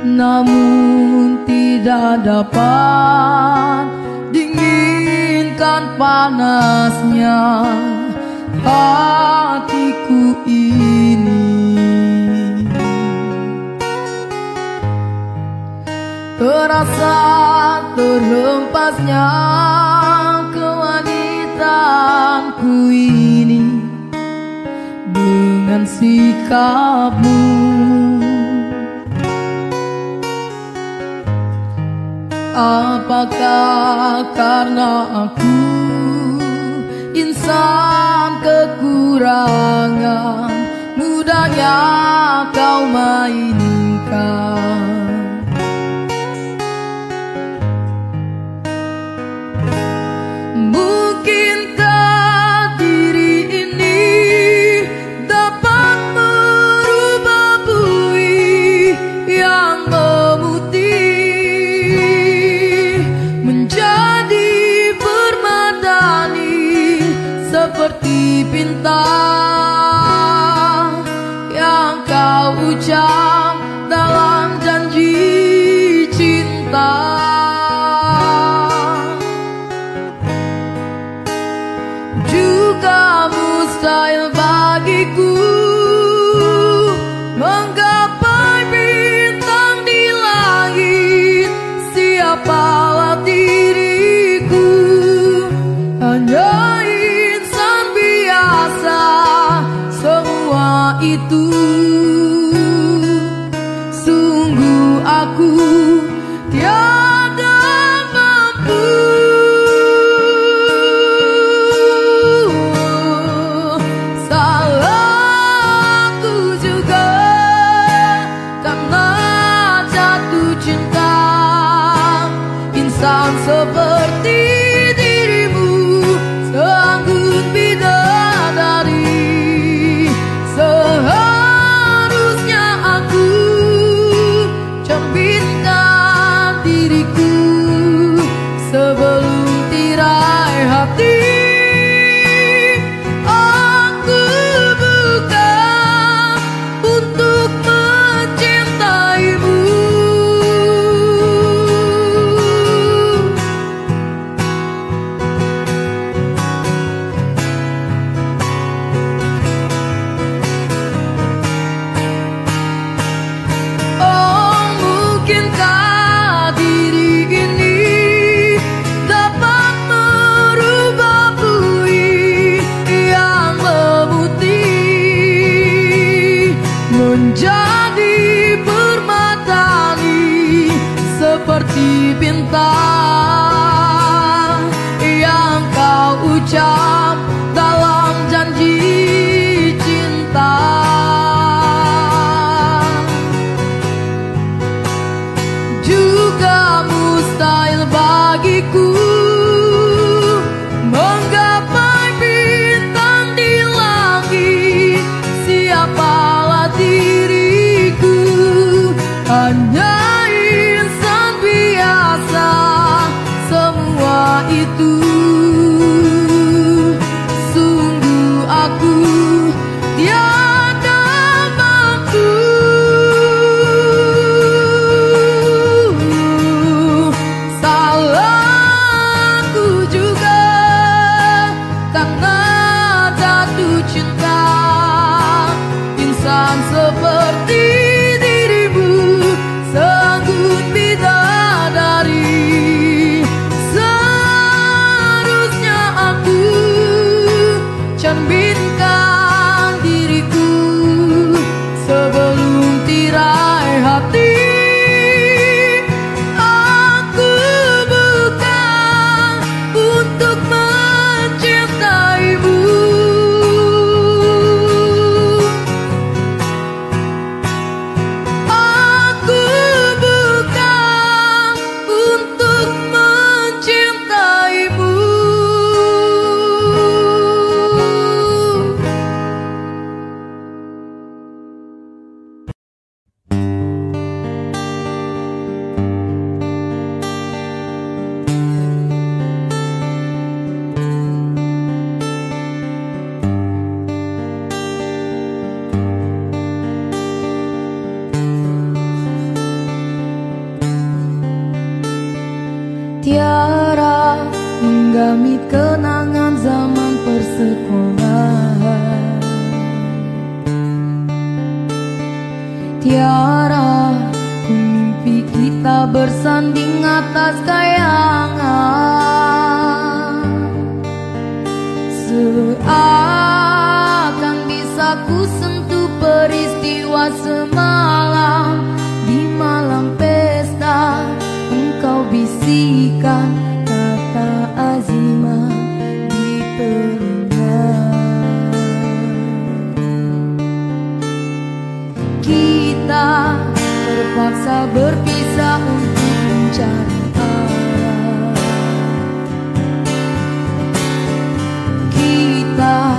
Namun tidak dapat dinginkan panasnya hatiku ini. Terasa terhempasnya kewanitaanku ini Dengan sikapmu. Apakah karena aku insan kekurangan? Mudahnya kau mainkan. andar. Satu peristiwa semalam Di malam pesta. Engkau bisikan kata azimat Di telinga. Kita terpaksa berpisah untuk mencari kita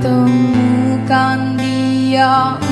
temukan dia.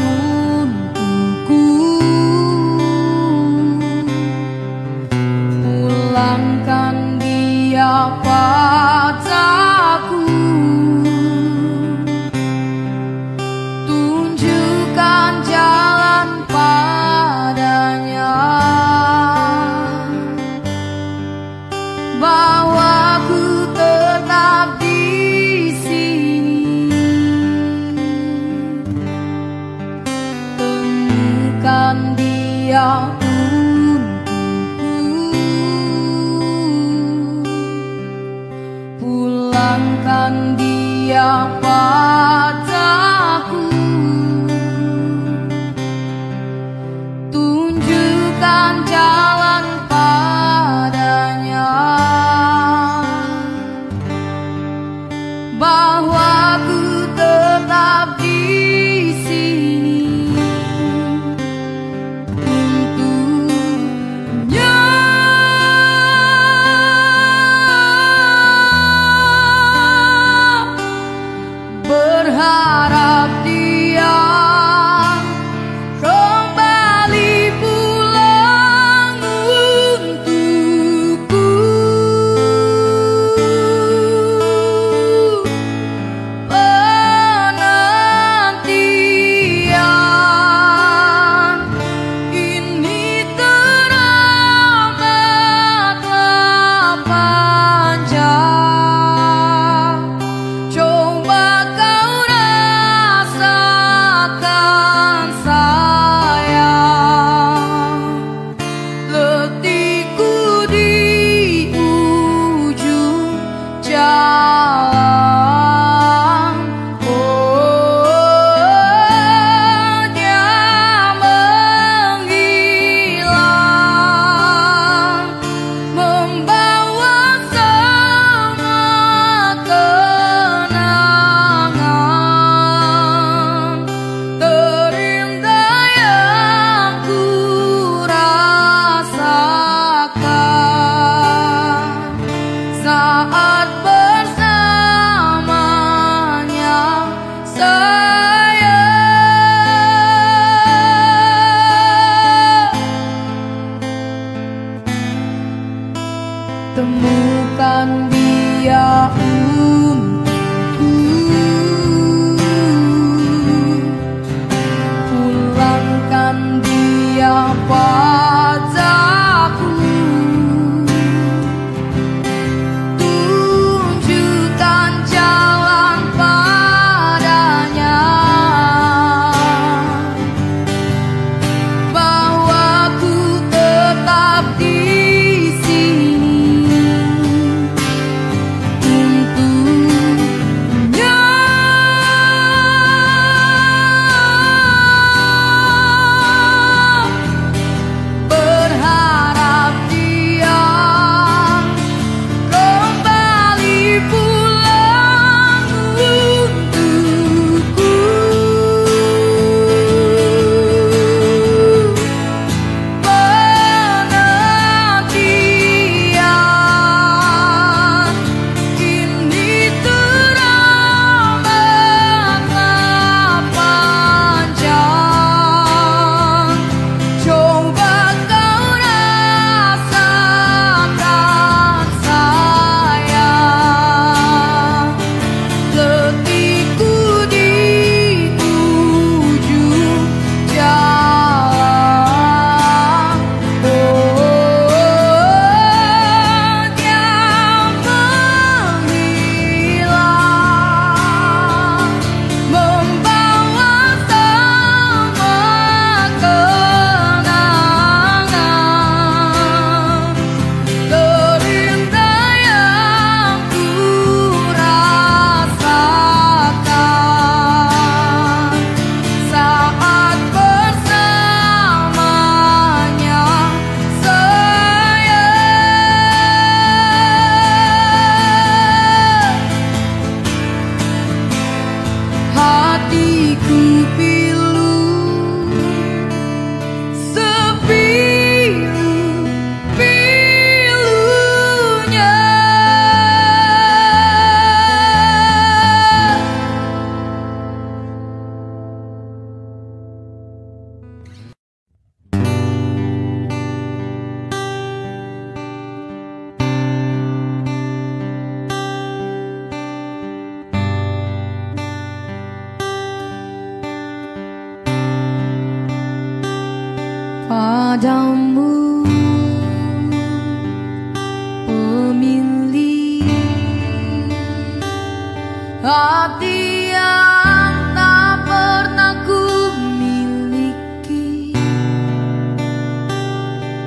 hati yang tak pernah ku miliki.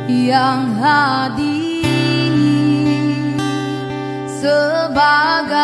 Yang hadir sebagai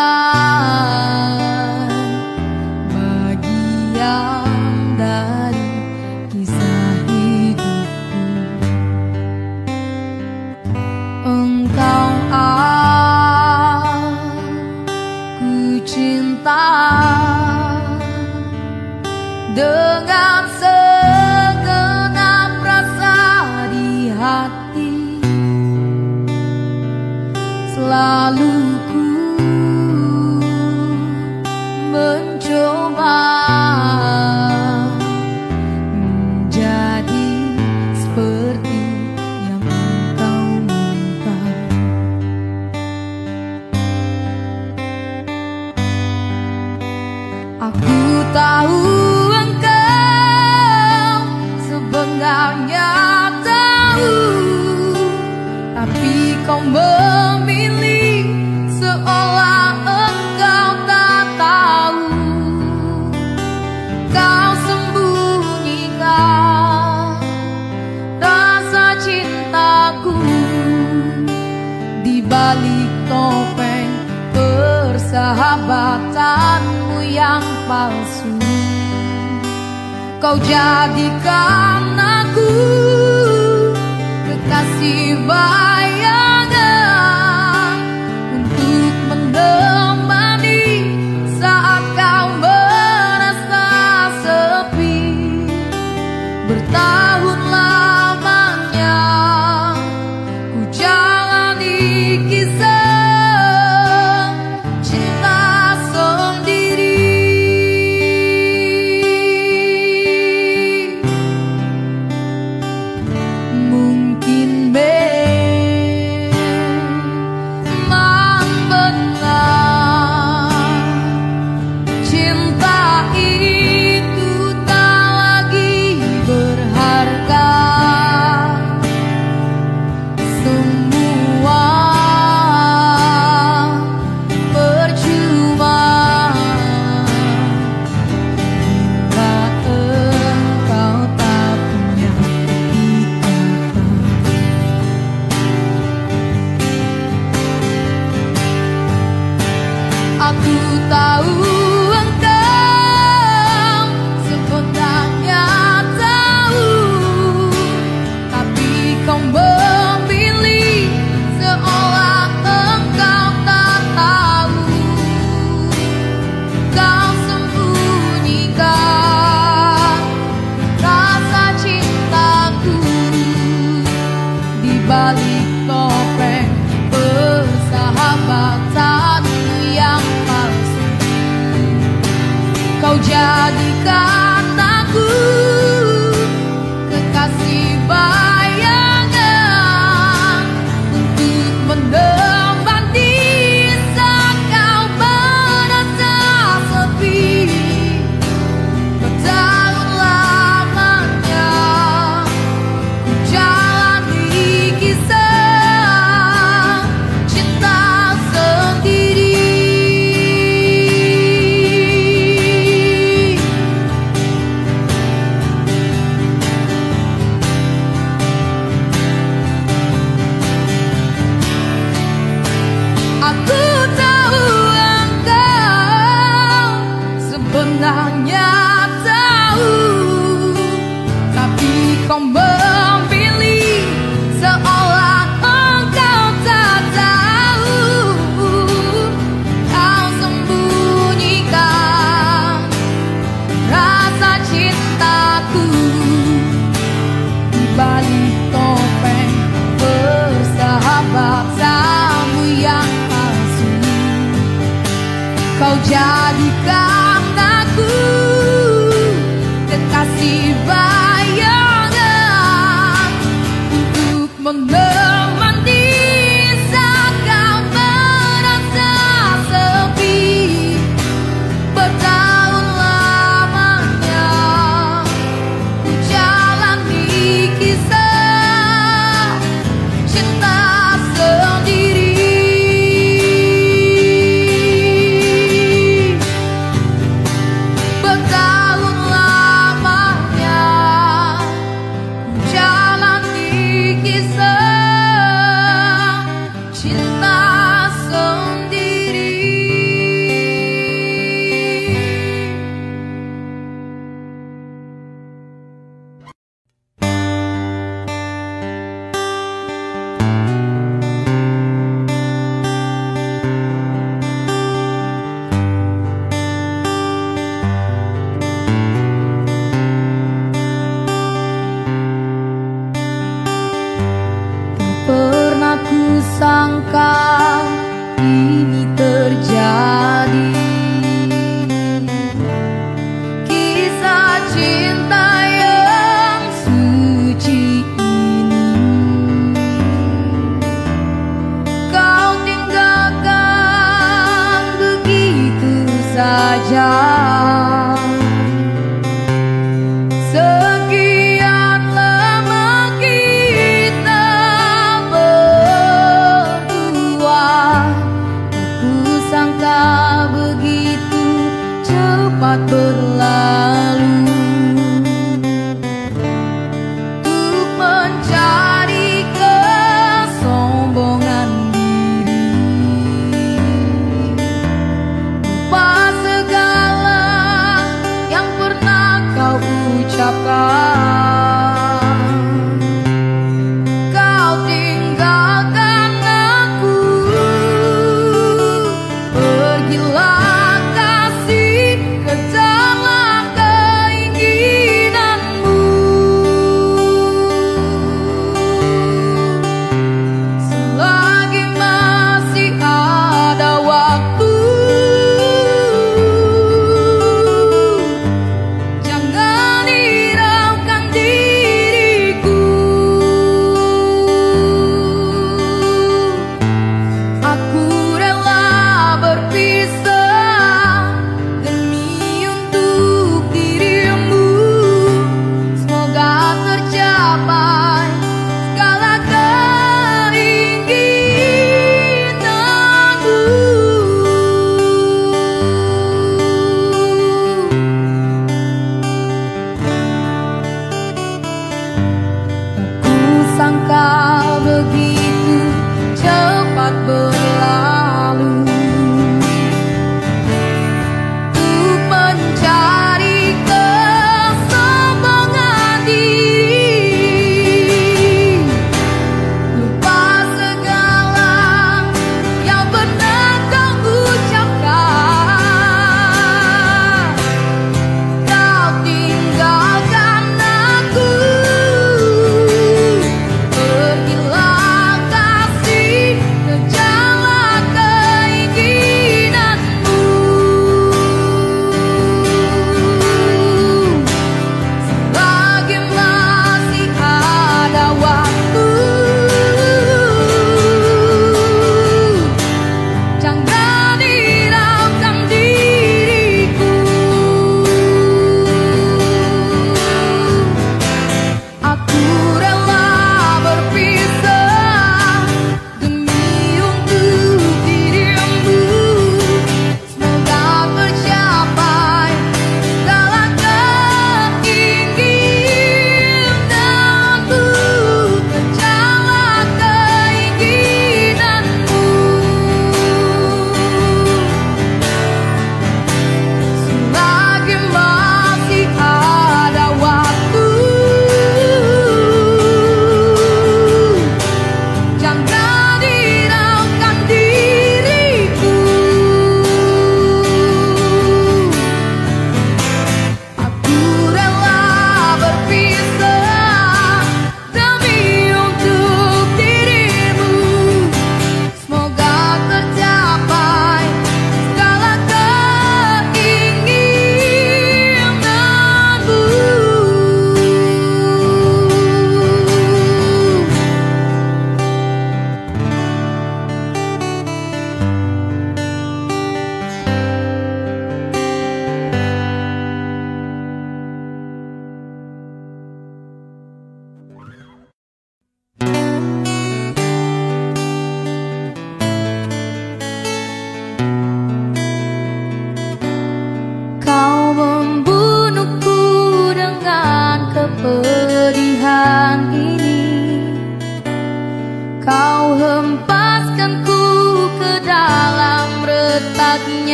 kau memilih seolah engkau tak tahu. Kau sembunyikan rasa cintaku Di balik topeng persahabatanmu yang palsu. Kau jadikan aku kekasih baru.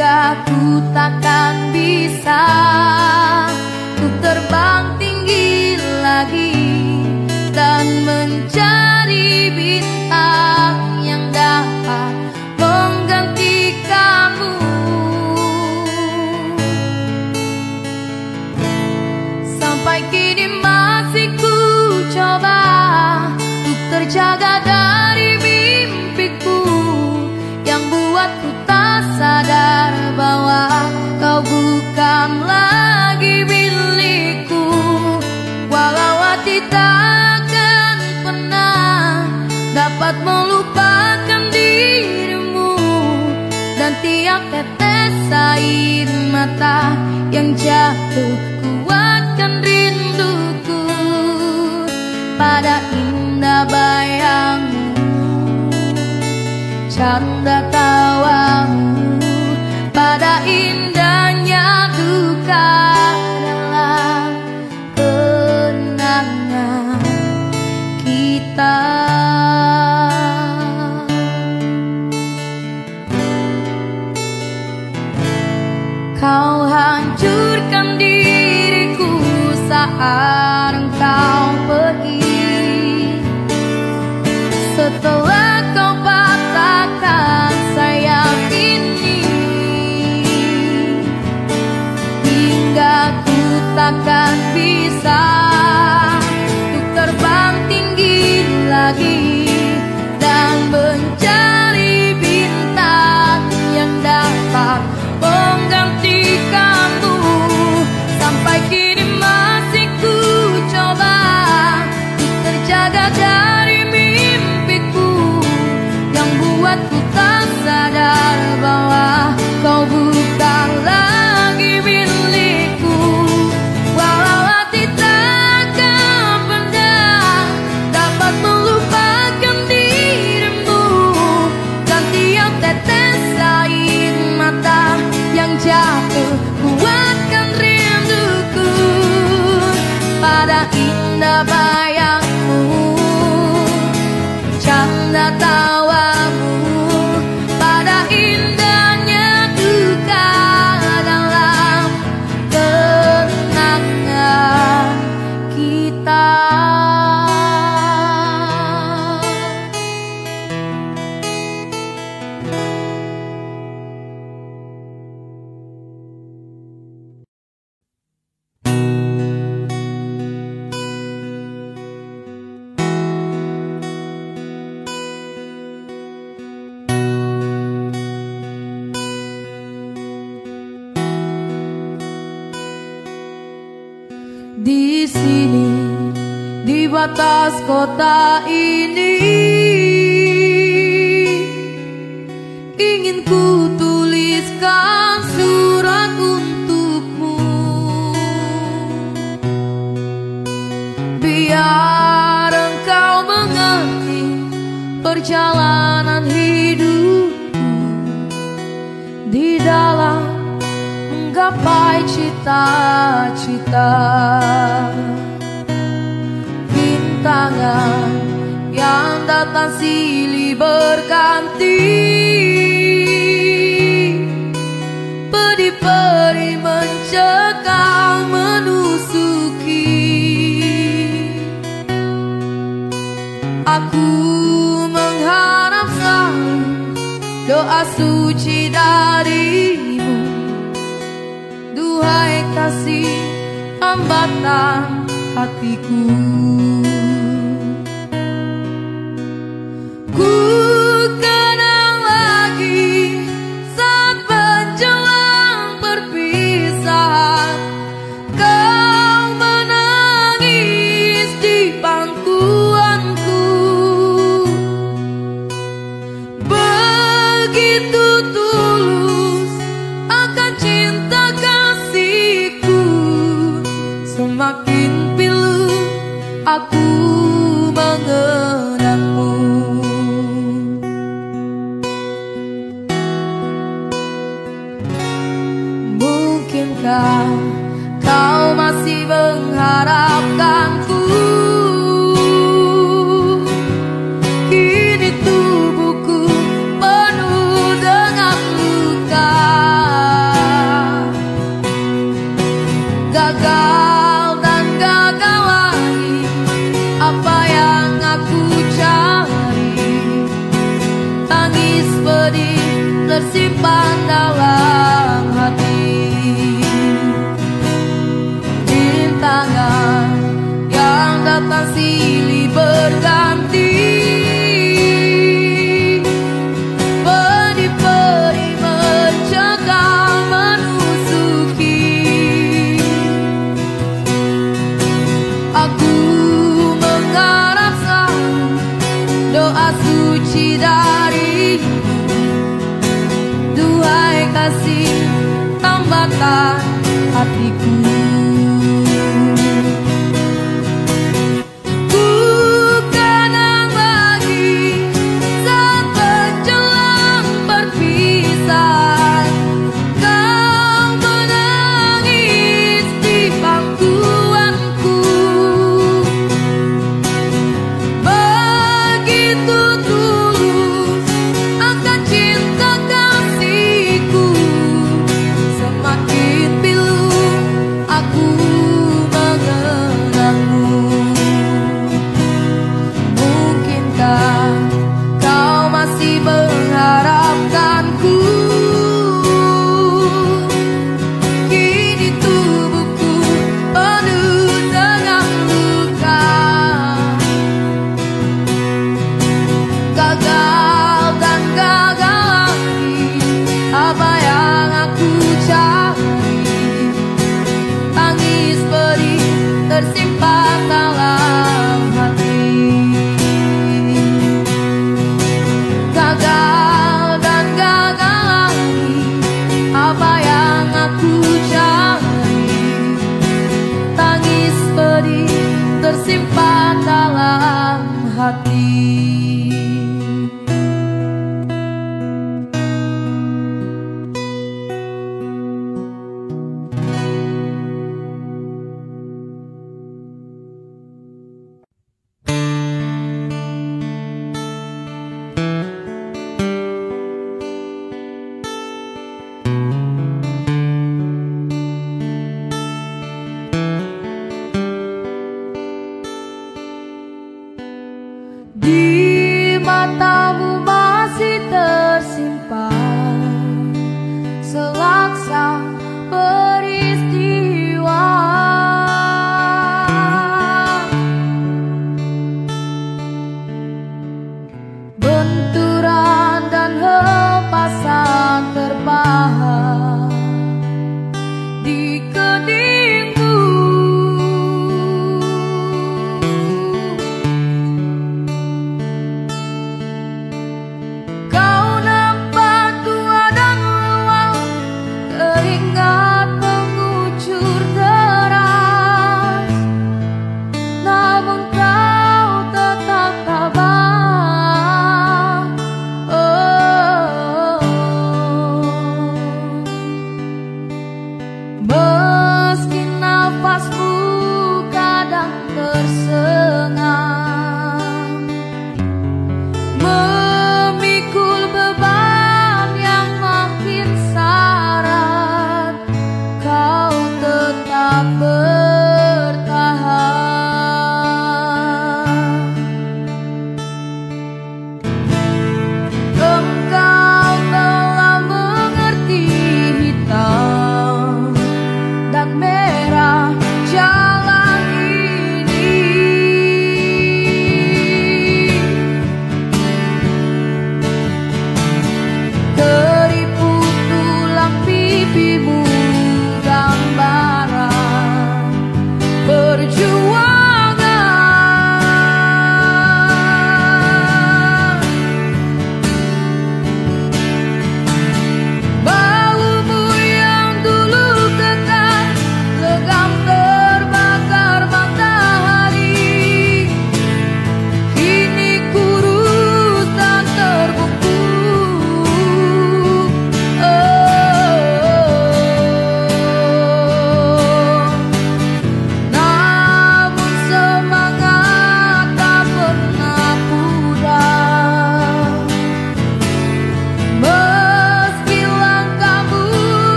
Hingga ku takkan bisa Ku terbang tinggi lagi Dan mencari bintang yang dapat menggantikanmu Sampai kini masih ku coba Untuk terjaga dari Kau bukan lagi milikku. Walau hati takkan pernah Dapat melupakan dirimu. Dan tiap tetes air mata Yang jatuh kuatkan rinduku. Pada indah bayangmu Canda tawamu Pada indahnya duka dalam kenangan kita. Kau hancurkan diriku saat takkan bisa kota ini. Ingin ku tuliskan surat untukmu. Biar engkau mengerti perjalanan hidupku. Di dalam menggapai cita-cita Bintangan yang datang silih berganti. Peri-peri mencekam menusuki. Aku mengharap doa suci darimu. Duhai kasih hambatan hatiku mata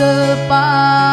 sepadan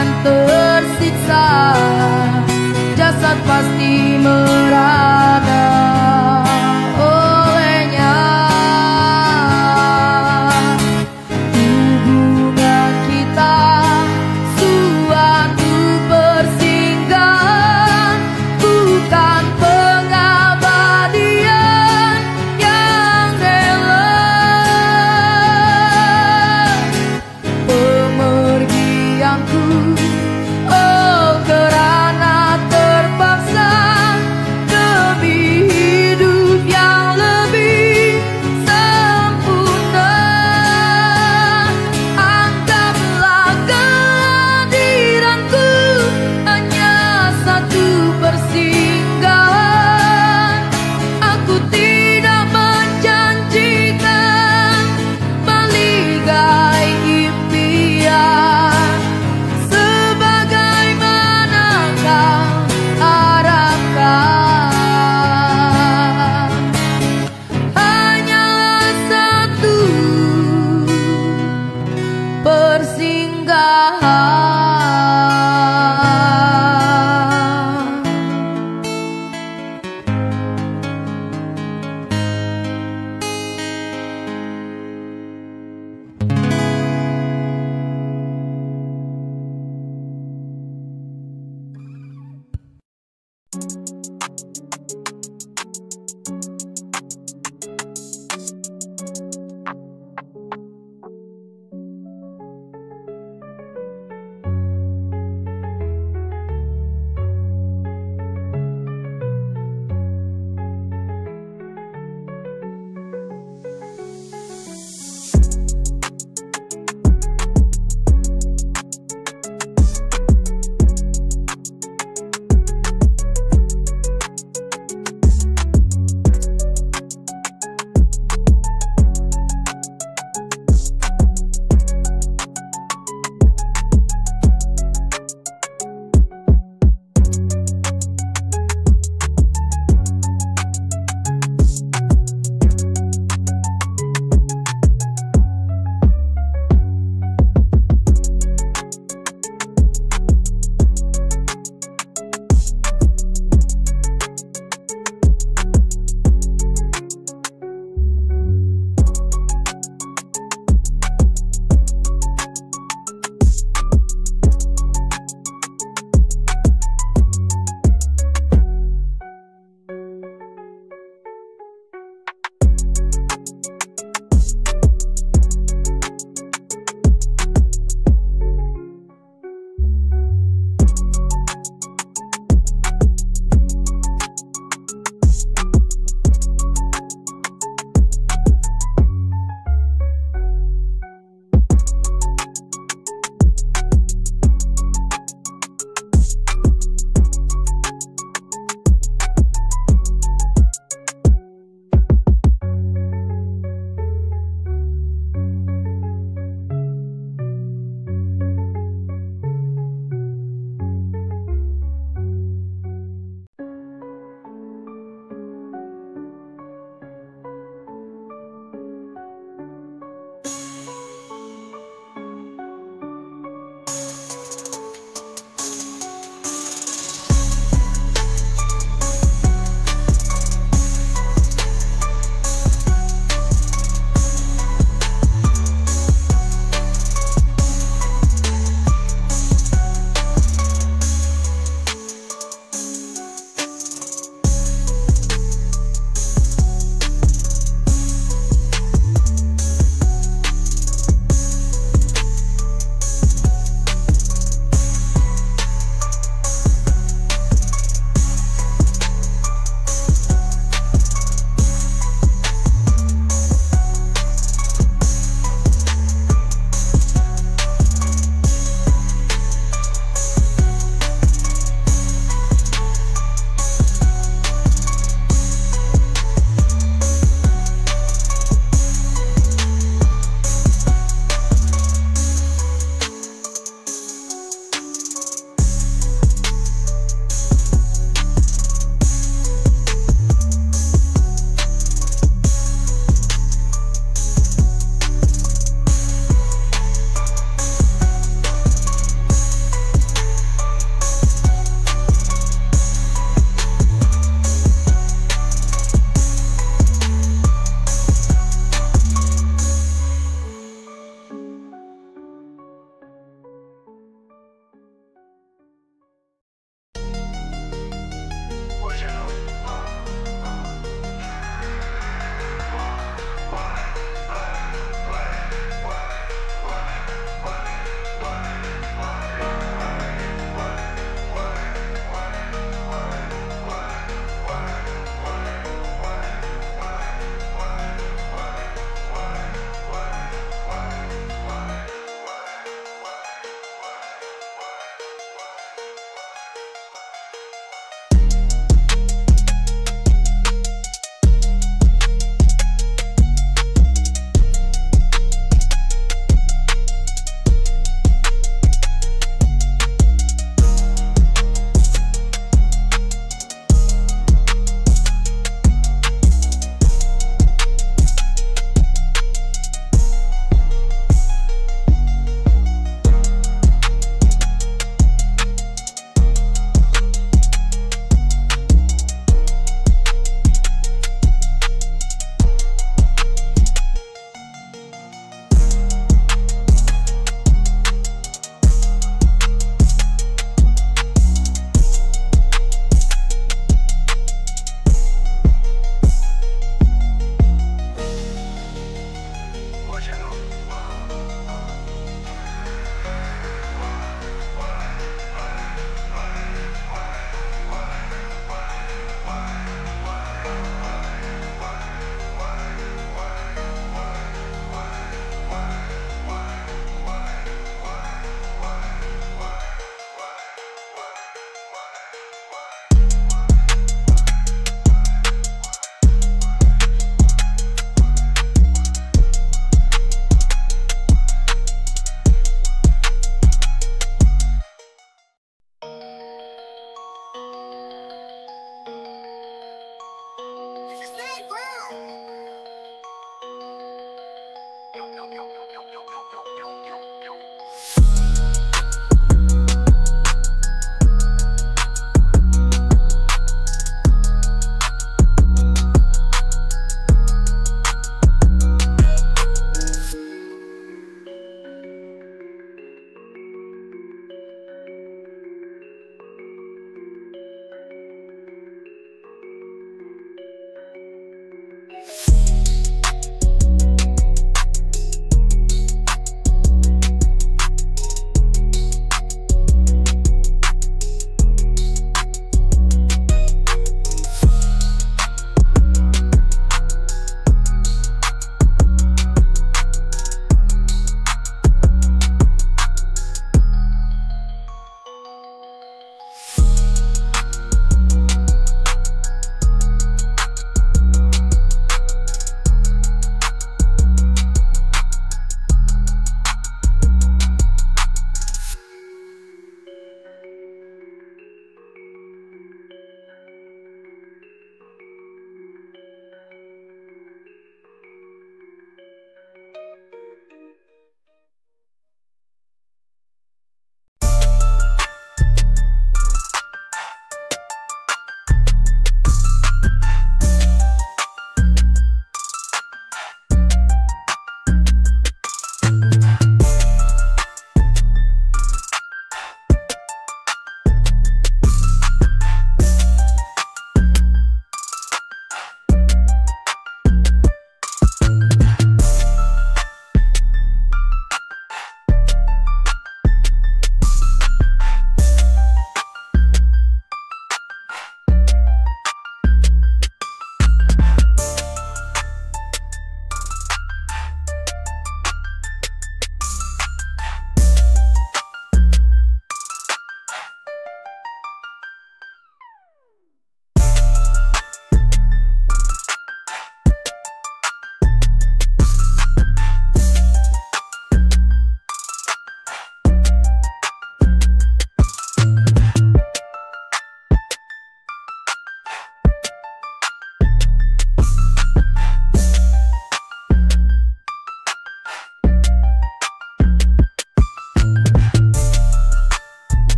akan tersiksa. Jasad pasti merana